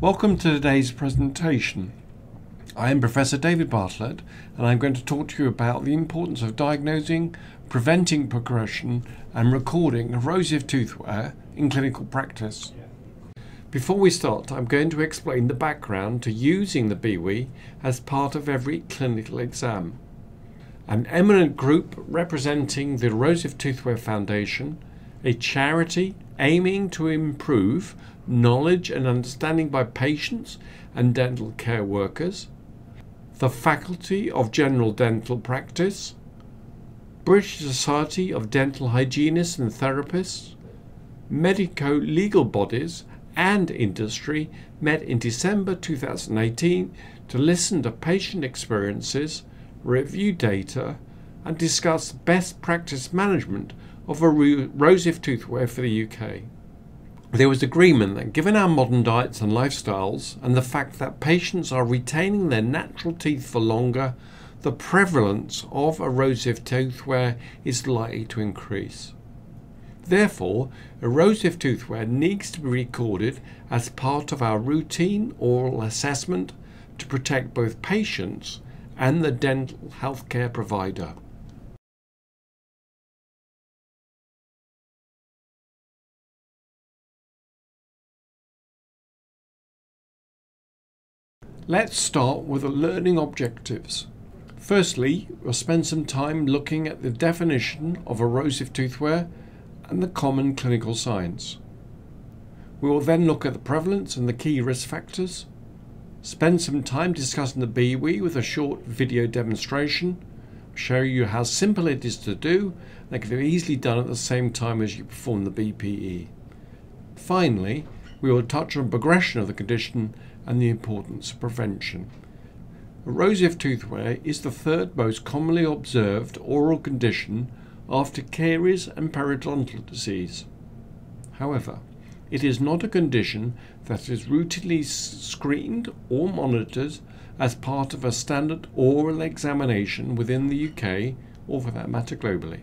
Welcome to today's presentation. I am Professor David Bartlett and I'm going to talk to you about the importance of diagnosing, preventing progression and recording erosive tooth wear in clinical practice. Before we start, I'm going to explain the background to using the BWE as part of every clinical exam. An eminent group representing the Erosive Toothwear Foundation, a charity aiming to improve knowledge and understanding by patients and dental care workers, the Faculty of General Dental Practice, British Society of Dental Hygienists and Therapists, medico legal bodies, and industry met in December 2018 to listen to patient experiences, review data, and discuss best practice management of erosive toothwear for the UK. There was agreement that given our modern diets and lifestyles and the fact that patients are retaining their natural teeth for longer, the prevalence of erosive tooth wear is likely to increase. Therefore, erosive tooth wear needs to be recorded as part of our routine oral assessment to protect both patients and the dental healthcare provider. Let's start with the learning objectives. Firstly, we'll spend some time looking at the definition of erosive toothwear and the common clinical signs. We will then look at the prevalence and the key risk factors, spend some time discussing the BWE with a short video demonstration, show you how simple it is to do and can be easily done at the same time as you perform the BPE. Finally, we will touch on progression of the condition and the importance of prevention. Erosive toothwear is the third most commonly observed oral condition after caries and periodontal disease. However, it is not a condition that is routinely screened or monitored as part of a standard oral examination within the UK or for that matter globally.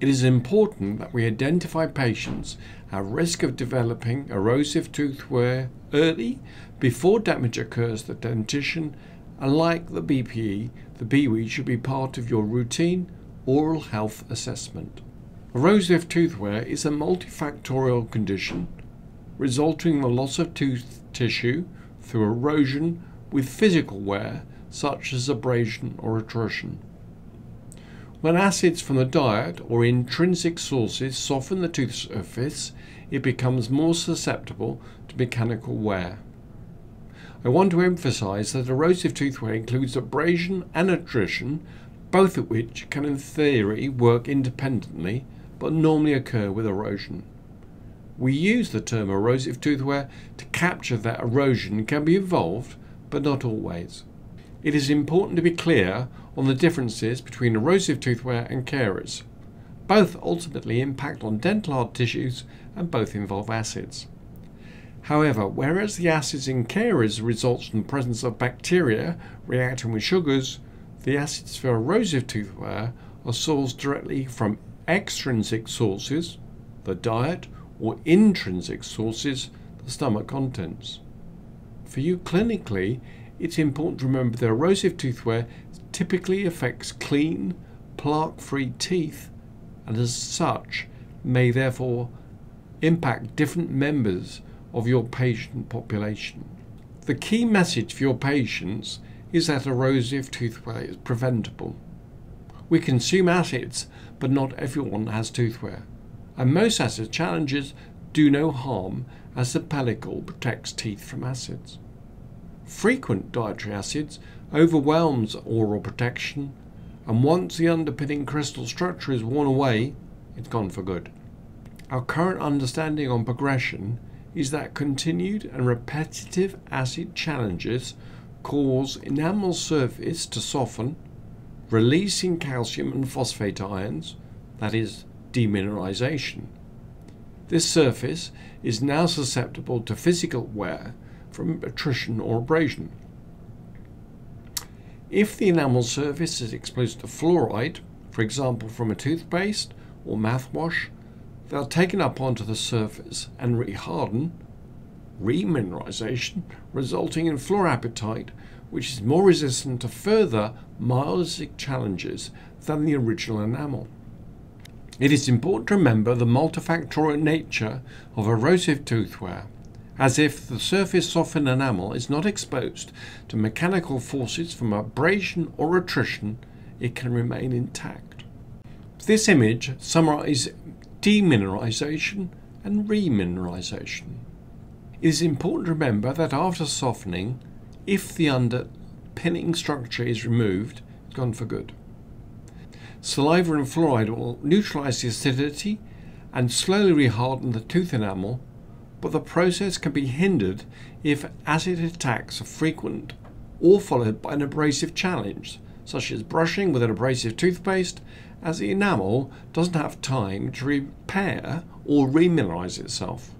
It is important that we identify patients at risk of developing erosive tooth wear early before damage occurs the dentition and like the BPE, the BWE should be part of your routine oral health assessment. Erosive tooth wear is a multifactorial condition resulting in the loss of tooth tissue through erosion with physical wear such as abrasion or attrition. When acids from the diet or intrinsic sources soften the tooth surface, it becomes more susceptible to mechanical wear. I want to emphasize that erosive tooth wear includes abrasion and attrition, both of which can in theory work independently, but normally occur with erosion. We use the term erosive tooth wear to capture that erosion can be involved, but not always. It is important to be clear on the differences between erosive tooth wear and caries. Both ultimately impact on dental hard tissues and both involve acids. However, whereas the acids in caries results from the presence of bacteria reacting with sugars, the acids for erosive tooth wear are sourced directly from extrinsic sources, the diet, or intrinsic sources, the stomach contents. For you clinically, it's important to remember that erosive tooth wear typically affects clean, plaque-free teeth and as such may therefore impact different members of your patient population. The key message for your patients is that erosive tooth wear is preventable. We consume acids, but not everyone has tooth wear, and most acid challenges do no harm as the pellicle protects teeth from acids. Frequent dietary acids overwhelms oral protection, and once the underpinning crystal structure is worn away, it's gone for good. Our current understanding on progression is that continued and repetitive acid challenges cause enamel surface to soften, releasing calcium and phosphate ions, that is, demineralization. This surface is now susceptible to physical wear from attrition or abrasion. If the enamel surface is exposed to fluoride, for example from a toothpaste or mouthwash, they're taken up onto the surface and reharden, remineralization, resulting in fluorapatite, which is more resistant to further myelolytic challenges than the original enamel. It is important to remember the multifactorial nature of erosive tooth wear, as if the surface softened enamel is not exposed to mechanical forces from abrasion or attrition, it can remain intact. This image summarizes demineralization and remineralization. It is important to remember that after softening, if the underpinning structure is removed, it's gone for good. Saliva and fluoride will neutralize the acidity and slowly reharden the tooth enamel, but the process can be hindered if acid attacks are frequent or followed by an abrasive challenge, such as brushing with an abrasive toothpaste, as the enamel doesn't have time to repair or remineralize itself.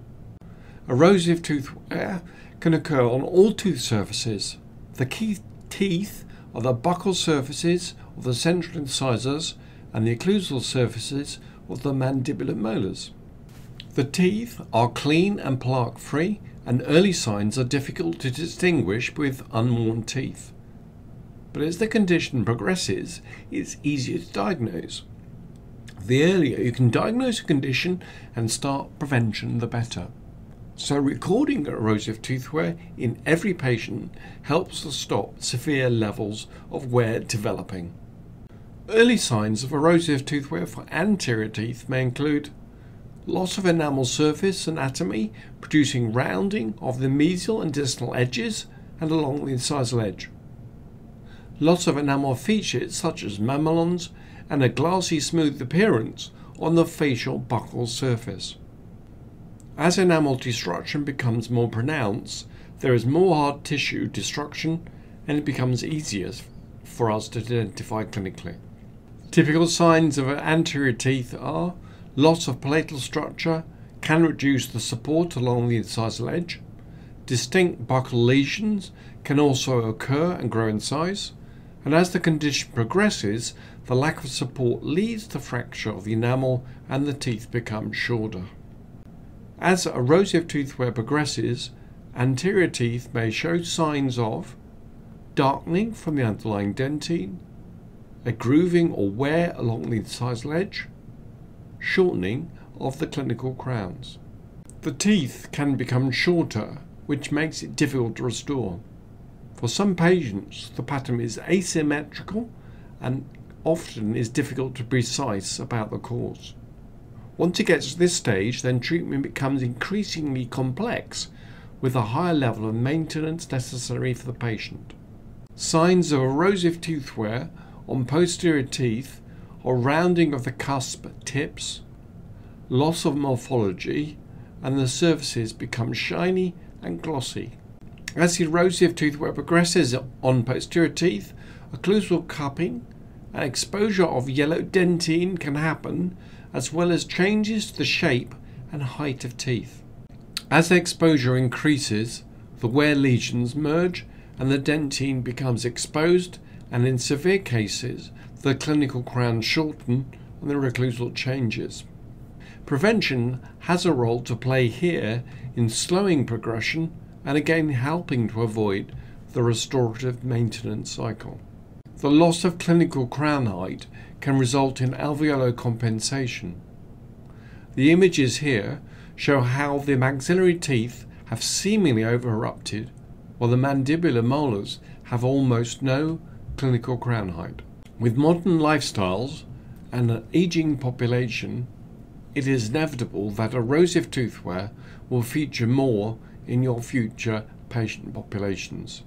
Erosive tooth wear can occur on all tooth surfaces. The key teeth are the buccal surfaces of the central incisors and the occlusal surfaces of the mandibular molars. The teeth are clean and plaque free, and early signs are difficult to distinguish with unworn teeth. But as the condition progresses, it's easier to diagnose. The earlier you can diagnose a condition and start prevention, the better. So, recording erosive tooth wear in every patient helps to stop severe levels of wear developing. Early signs of erosive tooth wear for anterior teeth may include loss of enamel surface anatomy, producing rounding of the mesial and distal edges and along the incisal edge. Loss of enamel features such as mamelons and a glassy smooth appearance on the facial buccal surface. As enamel destruction becomes more pronounced, there is more hard tissue destruction and it becomes easier for us to identify clinically. Typical signs of anterior teeth are loss of palatal structure can reduce the support along the incisal edge. Distinct buccal lesions can also occur and grow in size. And as the condition progresses, the lack of support leads to fracture of the enamel and the teeth become shorter. As erosive tooth wear progresses, anterior teeth may show signs of darkening from the underlying dentine, a grooving or wear along the incisal edge, shortening of the clinical crowns. The teeth can become shorter, which makes it difficult to restore. For some patients, the pattern is asymmetrical and often is difficult to precise about the cause. Once it gets to this stage, then treatment becomes increasingly complex with a higher level of maintenance necessary for the patient. Signs of erosive tooth wear on posterior teeth or rounding of the cusp tips, loss of morphology, and the surfaces become shiny and glossy. As the erosive tooth wear progresses on posterior teeth, occlusal cupping and exposure of yellow dentine can happen as well as changes to the shape and height of teeth. As exposure increases, the wear lesions merge and the dentine becomes exposed, and in severe cases, the clinical crown shorten and the occlusal changes. Prevention has a role to play here in slowing progression and again helping to avoid the restorative maintenance cycle. The loss of clinical crown height can result in alveolar compensation. The images here show how the maxillary teeth have seemingly over erupted, while the mandibular molars have almost no clinical crown height. With modern lifestyles and an aging population, it is inevitable that erosive tooth wear will feature more in your future patient populations.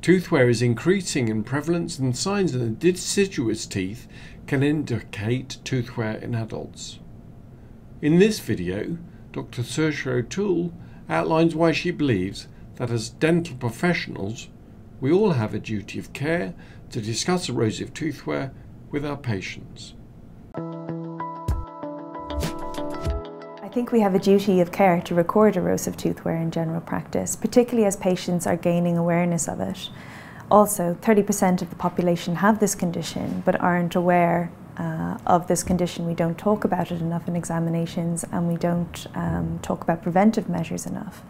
Tooth wear is increasing in prevalence and signs of the deciduous teeth can indicate tooth wear in adults. In this video, Dr. Saoirse O'Toole outlines why she believes that as dental professionals, we all have a duty of care to discuss erosive tooth wear with our patients. I think we have a duty of care to record erosive tooth wear in general practice, particularly as patients are gaining awareness of it. Also, 30% of the population have this condition but aren't aware uh, of this condition. We don't talk about it enough in examinations and we don't um, talk about preventive measures enough.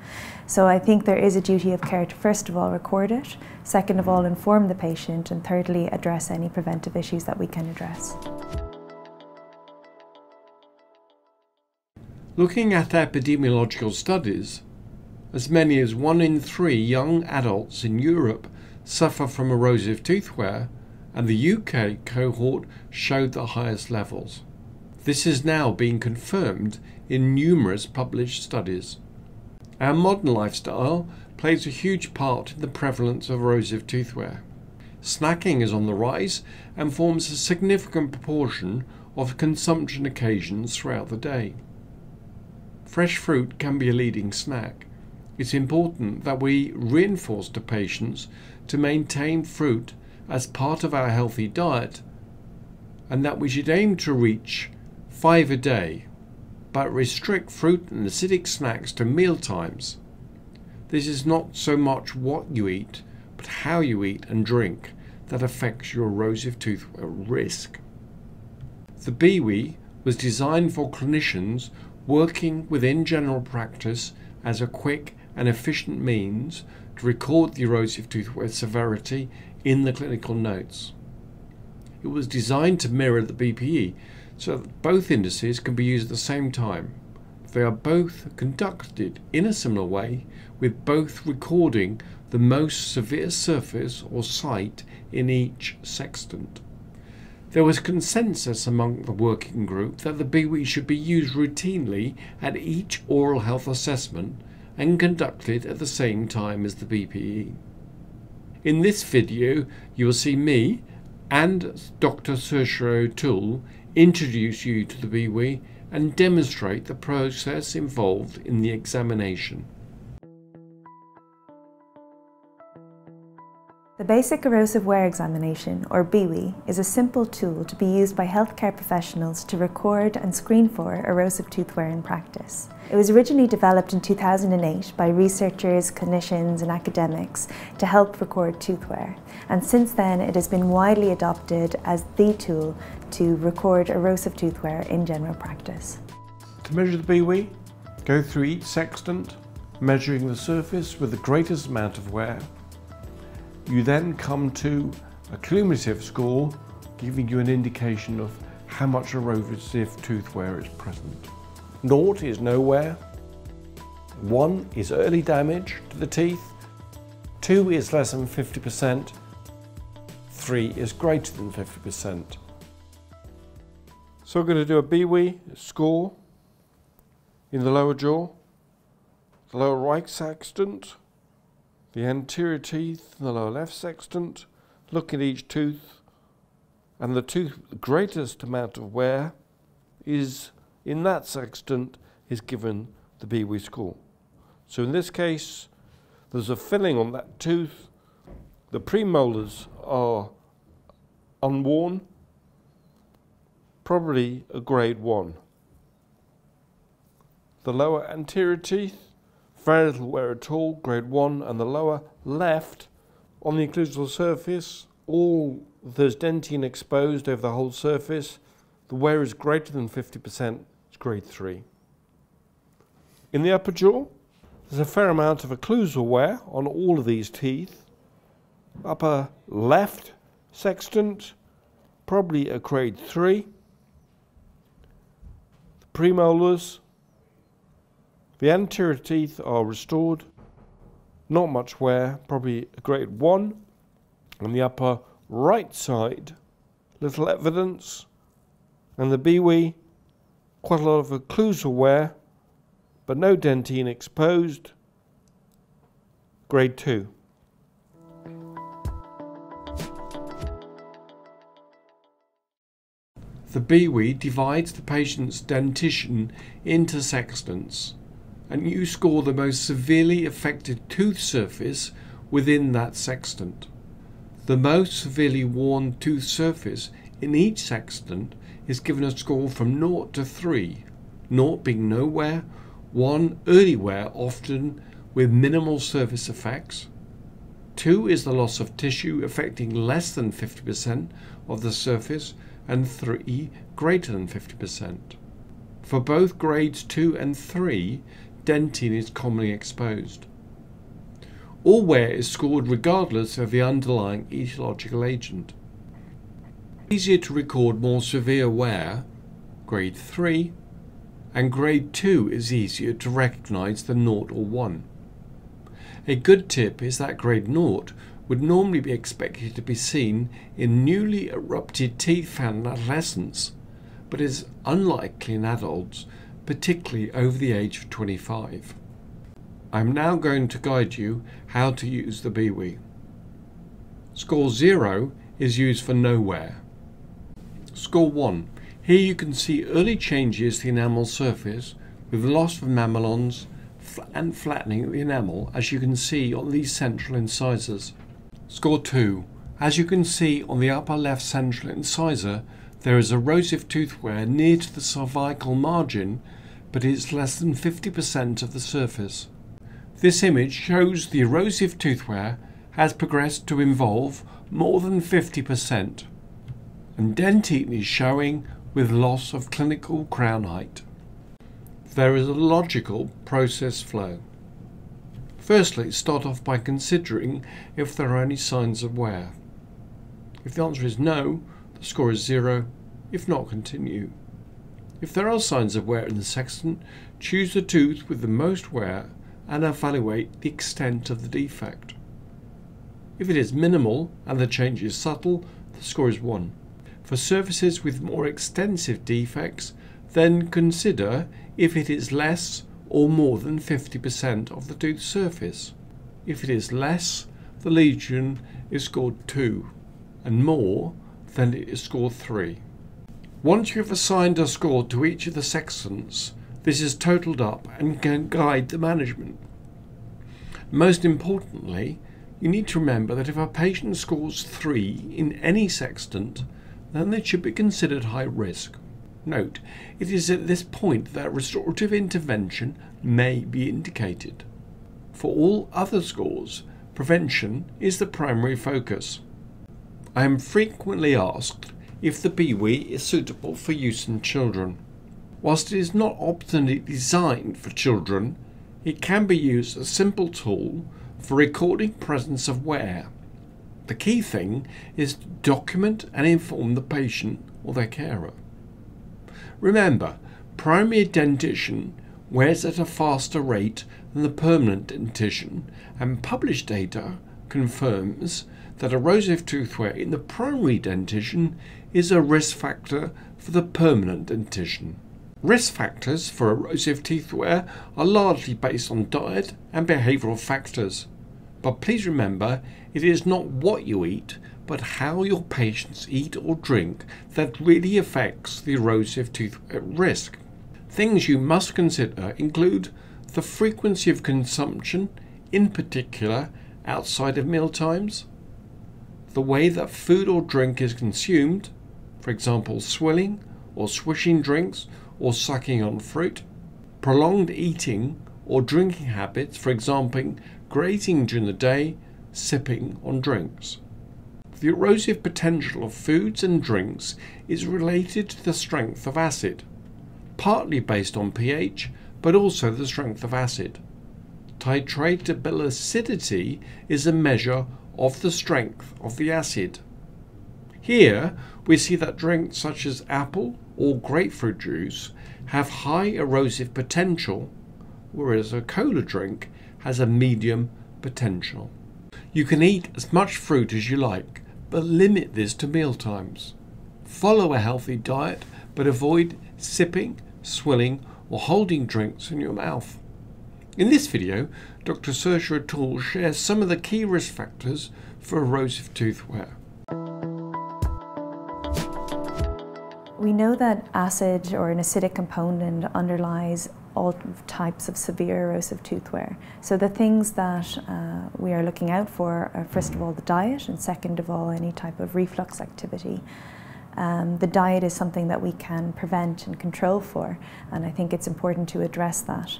So I think there is a duty of care to first of all record it, second of all inform the patient and thirdly address any preventive issues that we can address. Looking at epidemiological studies, as many as one in three young adults in Europe suffer from erosive tooth wear and the UK cohort showed the highest levels. This is now being confirmed in numerous published studies. Our modern lifestyle plays a huge part in the prevalence of erosive tooth wear. Snacking is on the rise and forms a significant proportion of consumption occasions throughout the day. Fresh fruit can be a leading snack. It's important that we reinforce to patients to maintain fruit as part of our healthy diet and that we should aim to reach five a day, but restrict fruit and acidic snacks to meal times. This is not so much what you eat, but how you eat and drink that affects your erosive tooth risk. The BWE was designed for clinicians working within general practice as a quick and efficient means to record the erosive tooth wear severity in the clinical notes. It was designed to mirror the BPE so that both indices can be used at the same time. They are both conducted in a similar way, with both recording the most severe surface or site in each sextant. There was consensus among the working group that the BWE should be used routinely at each oral health assessment and conducted at the same time as the BPE. In this video, you will see me and Dr. Saoirse O'Toole introduce you to the BWE and demonstrate the process involved in the examination. The Basic Erosive Wear Examination, or BEWE, is a simple tool to be used by healthcare professionals to record and screen for erosive tooth wear in practice. It was originally developed in 2008 by researchers, clinicians and academics to help record tooth wear, and since then it has been widely adopted as the tool to record erosive tooth wear in general practice. To measure the BEWE, go through each sextant, measuring the surface with the greatest amount of wear you then come to a cumulative score, giving you an indication of how much erosive tooth wear is present. Naught is nowhere. One is early damage to the teeth. Two is less than 50%. Three is greater than 50%. So we're going to do a BWE score in the lower jaw, the lower right sextant, the anterior teeth the lower left sextant, look at each tooth, and the tooth greatest amount of wear is in that sextant is given the BWE score. So in this case, there's a filling on that tooth. The premolars are unworn, probably a grade 1. The lower anterior teeth very little wear at all, grade 1, and the lower left on the occlusal surface, all there's dentine exposed over the whole surface. The wear is greater than 50%, it's grade 3. In the upper jaw, there's a fair amount of occlusal wear on all of these teeth. Upper left sextant, probably a grade 3. The premolars, the anterior teeth are restored, not much wear, probably a grade 1. On the upper right side, little evidence. And the BWE, quite a lot of occlusal wear, but no dentine exposed, grade 2. The BWE divides the patient's dentition into sextants and you score the most severely affected tooth surface within that sextant. The most severely worn tooth surface in each sextant is given a score from 0 to 3, 0 being no wear, 1 early wear often with minimal surface effects, 2 is the loss of tissue affecting less than 50% of the surface and 3 greater than 50%. For both grades 2 and 3, dentine is commonly exposed. All wear is scored regardless of the underlying etiological agent. Easier to record more severe wear, grade 3, and grade 2 is easier to recognise than 0 or 1. A good tip is that grade 0 would normally be expected to be seen in newly erupted teeth in adolescents, but is unlikely in adults, particularly over the age of 25. I'm now going to guide you how to use the BWE. Score 0 is used for nowhere. Score 1. Here you can see early changes to the enamel surface with loss of mamelons and flattening of the enamel as you can see on these central incisors. Score 2. As you can see on the upper left central incisor, there is erosive tooth wear near to the cervical margin, but it's less than 50% of the surface. This image shows the erosive tooth wear has progressed to involve more than 50%, and dentine is showing with loss of clinical crown height. There is a logical process flow. Firstly, start off by considering if there are any signs of wear. If the answer is no, score is zero. If not, continue. If there are signs of wear in the sextant, choose the tooth with the most wear and evaluate the extent of the defect. If it is minimal and the change is subtle, the score is 1. For surfaces with more extensive defects, then consider if it is less or more than 50% of the tooth surface. If it is less, the lesion is scored 2, and more, then it is scored 3. Once you have assigned a score to each of the sextants, this is totaled up and can guide the management. Most importantly, you need to remember that if a patient scores 3 in any sextant, then they should be considered high risk. Note, it is at this point that restorative intervention may be indicated. For all other scores, prevention is the primary focus. I am frequently asked if the BWE is suitable for use in children. Whilst it is not optimally designed for children, it can be used as a simple tool for recording presence of wear. The key thing is to document and inform the patient or their carer. Remember, primary dentition wears at a faster rate than the permanent dentition, and published data confirms that erosive tooth wear in the primary dentition is a risk factor for the permanent dentition. Risk factors for erosive teeth wear are largely based on diet and behavioural factors. But please remember, it is not what you eat, but how your patients eat or drink that really affects the erosive tooth at risk. Things you must consider include the frequency of consumption, in particular outside of meal times, the way that food or drink is consumed, for example, swilling or swishing drinks or sucking on fruit, prolonged eating or drinking habits, for example, grating during the day, sipping on drinks. The erosive potential of foods and drinks is related to the strength of acid, partly based on pH, but also the strength of acid. Titratable acidity is a measure of the strength of the acid. Here we see that drinks such as apple or grapefruit juice have high erosive potential, whereas a cola drink has a medium potential. You can eat as much fruit as you like, but limit this to meal times. Follow a healthy diet, but avoid sipping, swilling, or holding drinks in your mouth. In this video, Dr. Saoirse O'Toole. shares some of the key risk factors for erosive tooth wear. We know that acid or an acidic component underlies all types of severe erosive tooth wear. So the things that uh, we are looking out for are first of all the diet and second of all any type of reflux activity. Um, the diet is something that we can prevent and control for and I think it's important to address that.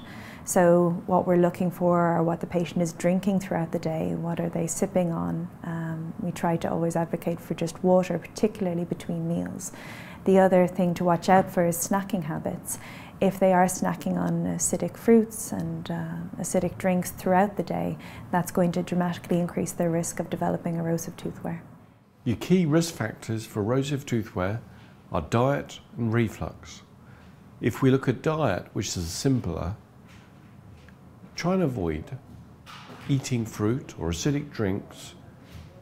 So what we're looking for are what the patient is drinking throughout the day, what are they sipping on, um, We try to always advocate for just water, particularly between meals. The other thing to watch out for is snacking habits. If they are snacking on acidic fruits and uh, acidic drinks throughout the day, that's going to dramatically increase their risk of developing erosive tooth wear. Your key risk factors for erosive tooth wear are diet and reflux. If we look at diet, which is simpler, try and avoid eating fruit or acidic drinks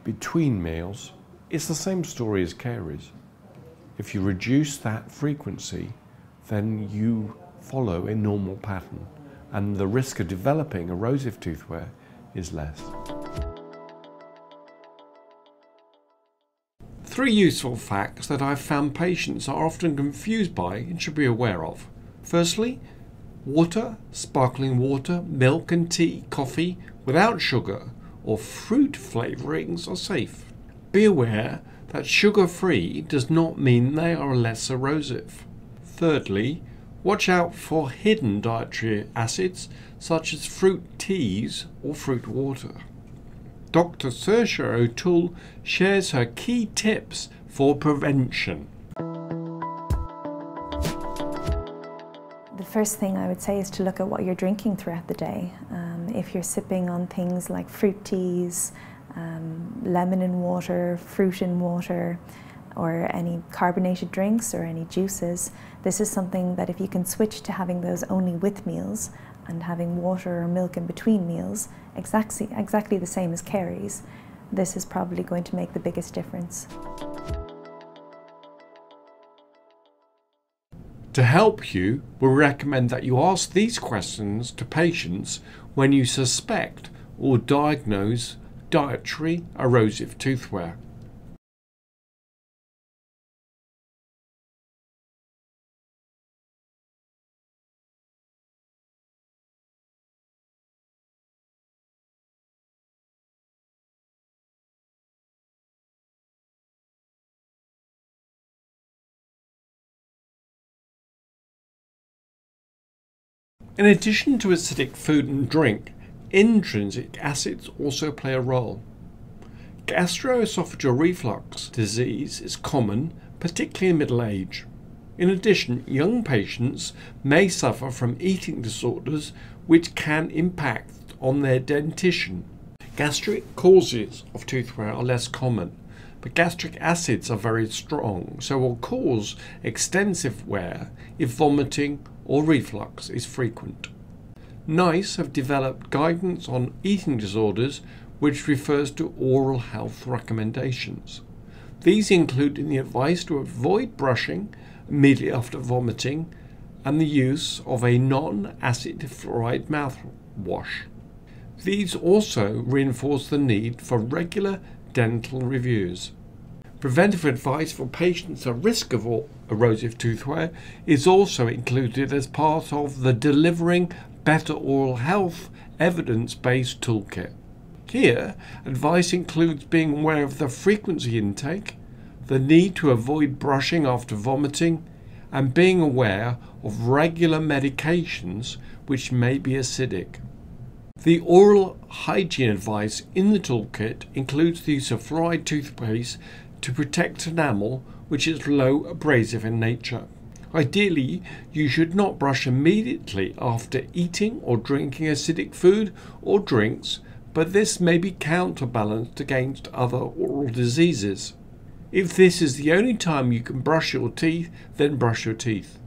between meals. It's the same story as caries. If you reduce that frequency, then you follow a normal pattern and the risk of developing erosive tooth wear is less. Three useful facts that I've found patients are often confused by and should be aware of. Firstly, water, sparkling water, milk and tea, coffee without sugar or fruit flavourings are safe. Be aware that sugar free does not mean they are less erosive. Thirdly, watch out for hidden dietary acids such as fruit teas or fruit water. Dr. Saoirse O'Toole shares her key tips for prevention. First thing I would say is to look at what you're drinking throughout the day. Um, if you're sipping on things like fruit teas, um, lemon in water, fruit in water, or any carbonated drinks or any juices, this is something that if you can switch to having those only with meals and having water or milk in between meals, exactly, exactly the same as caries, this is probably going to make the biggest difference. To help you, we recommend that you ask these questions to patients when you suspect or diagnose dietary erosive tooth wear. In addition to acidic food and drink, intrinsic acids also play a role. Gastroesophageal reflux disease is common, particularly in middle age. In addition, young patients may suffer from eating disorders which can impact on their dentition. Gastric causes of tooth wear are less common, but gastric acids are very strong, so will cause extensive wear if vomiting or reflux is frequent. NICE have developed guidance on eating disorders which refers to oral health recommendations. These include the advice to avoid brushing immediately after vomiting and the use of a non-acid fluoride mouthwash. These also reinforce the need for regular dental reviews. Preventive advice for patients at risk of erosive tooth wear is also included as part of the Delivering Better Oral Health evidence based toolkit. Here, advice includes being aware of the frequency intake, the need to avoid brushing after vomiting, and being aware of regular medications which may be acidic. The oral hygiene advice in the toolkit includes the use of fluoride toothpaste to protect enamel which is low abrasive in nature. Ideally, you should not brush immediately after eating or drinking acidic food or drinks, but this may be counterbalanced against other oral diseases. If this is the only time you can brush your teeth, then brush your teeth.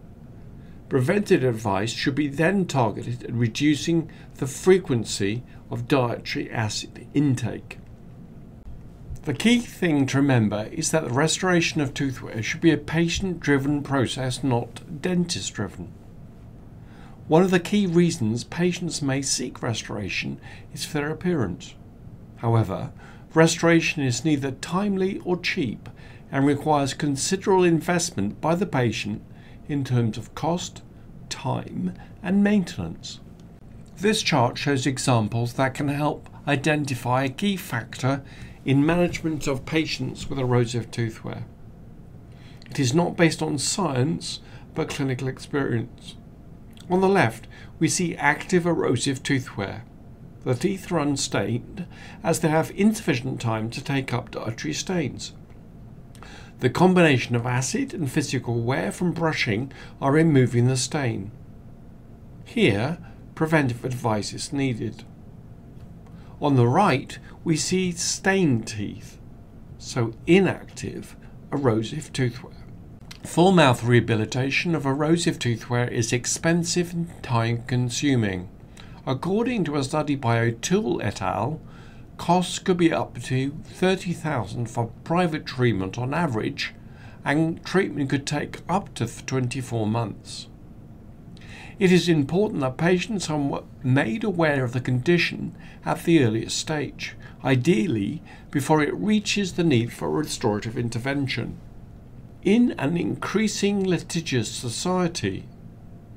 Preventive advice should be then targeted at reducing the frequency of dietary acid intake. The key thing to remember is that the restoration of tooth wear should be a patient driven process, not dentist driven. One of the key reasons patients may seek restoration is for their appearance. However, restoration is neither timely or cheap and requires considerable investment by the patient in terms of cost, time, and maintenance. This chart shows examples that can help identify a key factor in management of patients with erosive tooth wear. It is not based on science but clinical experience. On the left, we see active erosive tooth wear. The teeth are unstained as they have insufficient time to take up dietary stains. The combination of acid and physical wear from brushing are removing the stain. Here, preventive advice is needed. On the right, we see stained teeth, so inactive erosive toothwear. Full mouth rehabilitation of erosive toothwear is expensive and time consuming. According to a study by O'Toole et al., costs could be up to 30,000 for private treatment on average, and treatment could take up to 24 months. It is important that patients are made aware of the condition at the earliest stage, ideally before it reaches the need for restorative intervention. In an increasing litigious society,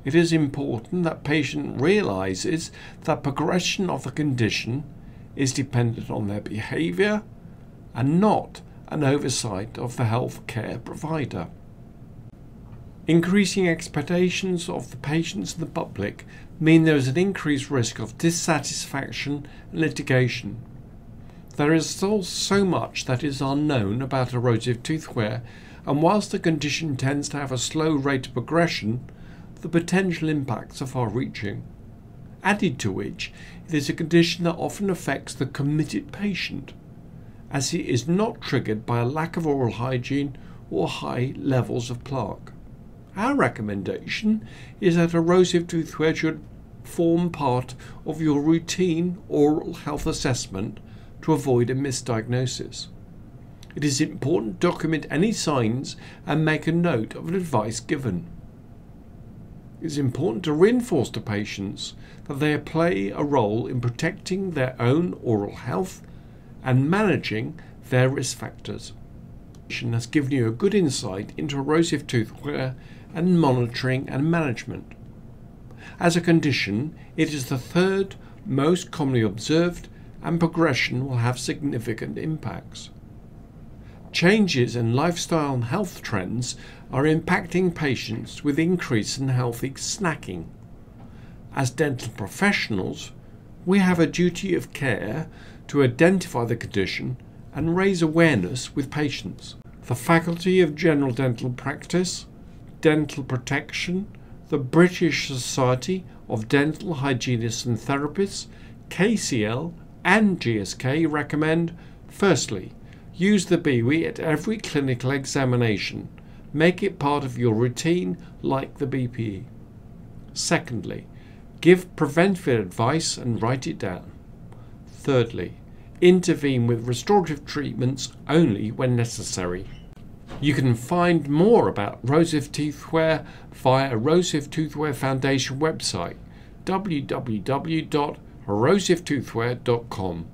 it is important that patient realizes that progression of the condition is dependent on their behavior and not an oversight of the health care provider. Increasing expectations of the patients and the public mean there is an increased risk of dissatisfaction and litigation. There is still so much that is unknown about erosive tooth wear, and whilst the condition tends to have a slow rate of progression, the potential impacts are far reaching. Added to which, it is a condition that often affects the committed patient, as it is not triggered by a lack of oral hygiene or high levels of plaque. Our recommendation is that erosive toothwear should form part of your routine oral health assessment to avoid a misdiagnosis. It is important to document any signs and make a note of advice given. It is important to reinforce to patients that they play a role in protecting their own oral health and managing their risk factors. Has given you a good insight into erosive toothwear and monitoring and management. As a condition, it is the third most commonly observed and progression will have significant impacts. Changes in lifestyle and health trends are impacting patients with increase in healthy snacking. As dental professionals, we have a duty of care to identify the condition and raise awareness with patients. The Faculty of General Dental Practice Dental Protection, the British Society of Dental Hygienists and Therapists, KCL, and GSK recommend firstly, use the BWE at every clinical examination. Make it part of your routine like the BPE. Secondly, give preventive advice and write it down. Thirdly, intervene with restorative treatments only when necessary. You can find more about Erosive Toothwear via Erosive Toothwear Foundation website www.erosivetoothwear.com.